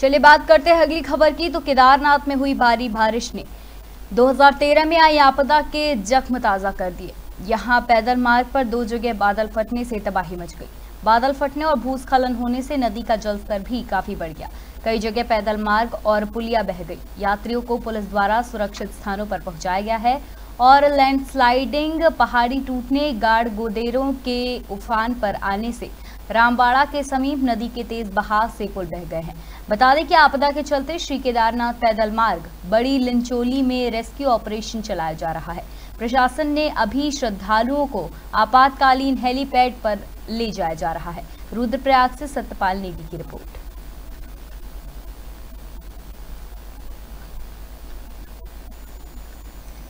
चलिए बात करते हैं अगली खबर की तो केदारनाथ में हुई भारी बारिश ने 2013 में आई आपदा के जख्म ताज़ा कर दिए। यहाँ पैदल मार्ग पर दो जगह बादल फटने से तबाही मच गई। बादल फटने और भूस्खलन होने से नदी का जलस्तर भी काफ़ी बढ़ गया। कई जगह पैदल मार्ग और पुलिया बह गई। यात्रियों को पुलिस द्वारा सुरक्षित स्थानों पर पहुँचाया गया है और लैंडस्लाइडिंग, पहाड़ी टूटने गाड़ गोदेरों के उफान पर आने से रामबाड़ा के समीप नदी के तेज बहाव से पुल बह गए हैं। बता दें कि आपदा के चलते श्री केदारनाथ पैदल मार्ग, बड़ी लिंचोली में रेस्क्यू ऑपरेशन चलाया जा रहा है। प्रशासन ने अभी श्रद्धालुओं को आपातकालीन हेलीपैड पर ले जाया जा रहा है। रुद्रप्रयाग से सत्यपाल नेगी की रिपोर्ट।